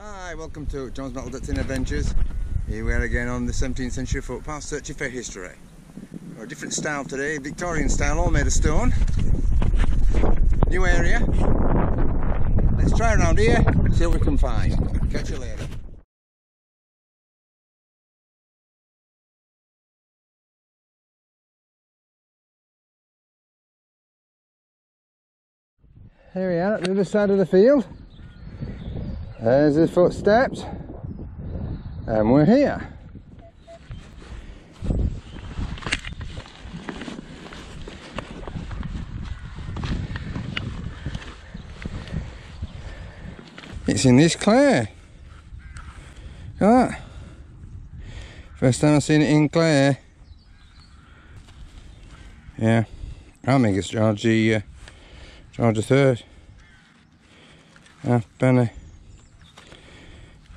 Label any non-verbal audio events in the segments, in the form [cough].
Hi, welcome to John's Metal Detecting Adventures. Here we are again on the 17th century footpath searching for history. We're a different style today, Victorian stile, all made of stone. New area. Let's try around here, see what we can find. Catch you later. Here we are at the other side of the field. There's the footsteps. And we're here. It's in this clay. Look at that. First time I've seen it in clay. Yeah, I think it's George the uh, the Third. Half penny.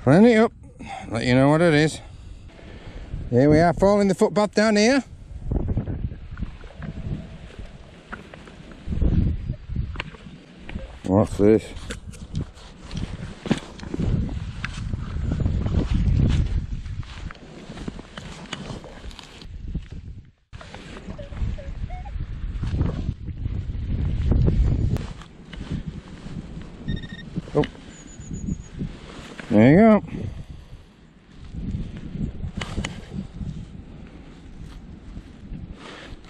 Run it up, let you know what it is. Here we are, following the footpath down here. What's this? There you go.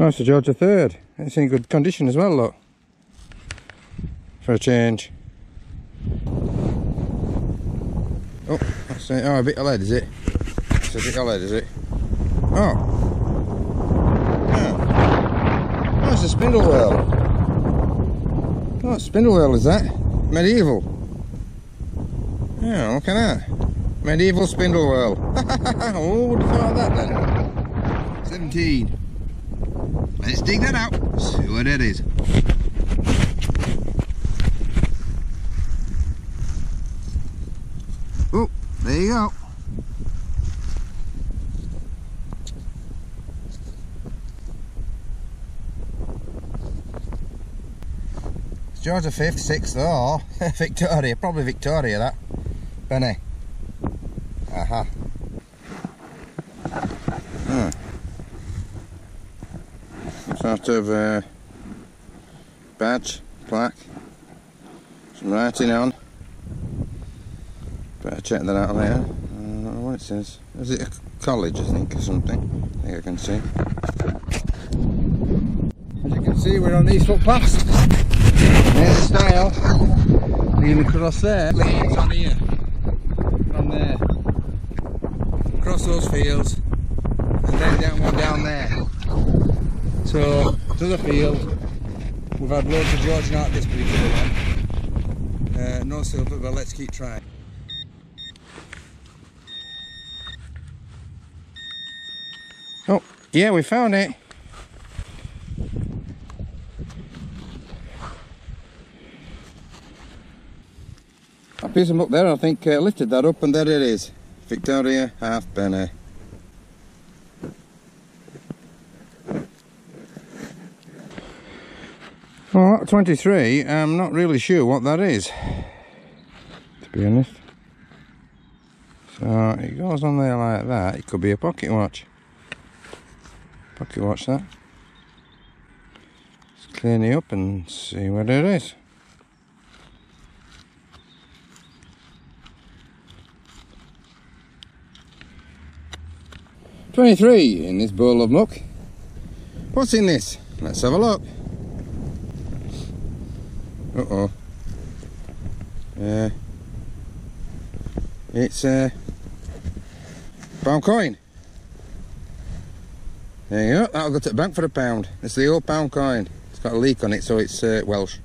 It's a George III. It's in good condition as well, look. For a change. Oh, that's it. Oh, a bit of lead, is it? It's a bit of lead, is it? Oh. Oh, oh it's a spindle wheel. Oh, spindle wheel is that? Medieval. Yeah, look at that. Medieval spindle wheel. oh, would have thought of that then? 17. Let's dig that out, see what it is. Oh, there you go. It's George V, 6th or Victoria, probably Victoria that. Benny. Aha. Hmm. Sort of uh, badge, plaque, some writing on. Better check that out later. Know what it says. Is it a college, I think, or something? I think I can see. As you can see, we're on these footpaths. There's the stile. Leading across there. On here. From there. Across those fields. And then down one down there. So, to the field. We've had loads of George Knight this particular one. Uh, no silver, but let's keep trying. Oh, yeah, we found it. A piece of muck there, I think, uh, lifted that up and there it is. Victoria halfpenny. Well, 23, I'm not really sure what that is, to be honest. So, it goes on there like that. It could be a pocket watch. Pocket watch that. Let's clean it up and see what it is. Twenty-three in this bowl of muck. What's in this? Let's have a look. Uh oh. Yeah. It's a pound coin. There you go, that'll go to the bank for a pound. It's the old pound coin. It's got a leek on it, so it's uh, Welsh.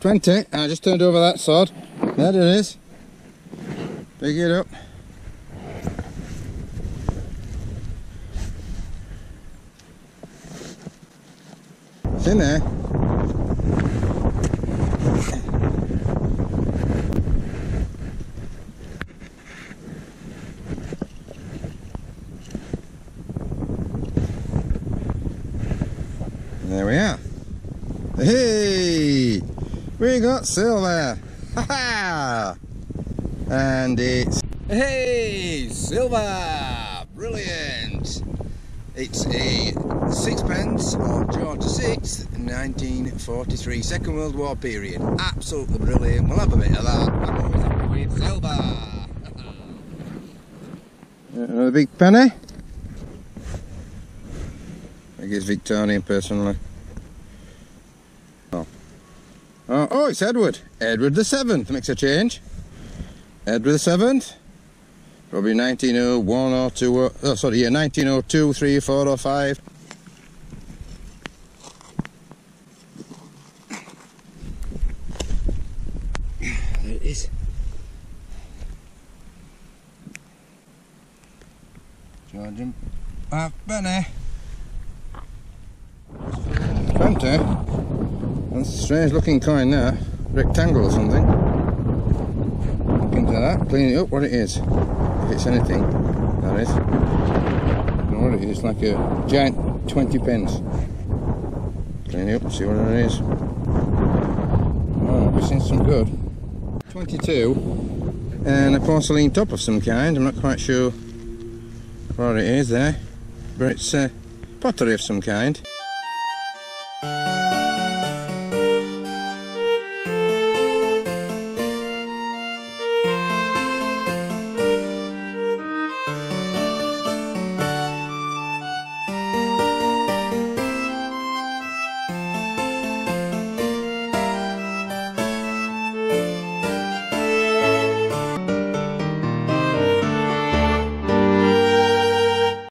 20, I just turned over that sod. There it is. Pick it up. In there. There we are. Hey! We got silver! [laughs] Ha ha! And it's hey silver, brilliant. It's a sixpence of George VI, 1943, Second World War period. Absolutely brilliant. We'll have a bit of that. With silver. [laughs] Another big penny. I it's Victorian personally. Oh. oh, oh, it's Edward. Edward the Seventh makes a change. Edward the Seventh. Probably 1901 or 2, oh, oh sorry, yeah, 1902, 3, 4 or 5. And Benny. Twenty. That's a strange looking coin there. Rectangle or something. Look into that, clean it up what it is If it's anything, that is. what it is, like a giant 20 pence. Clean it up, see what it is. Oh, we've seen some good. 22, and a porcelain top of some kind, I'm not quite sure what it is there, but it's a pottery of some kind.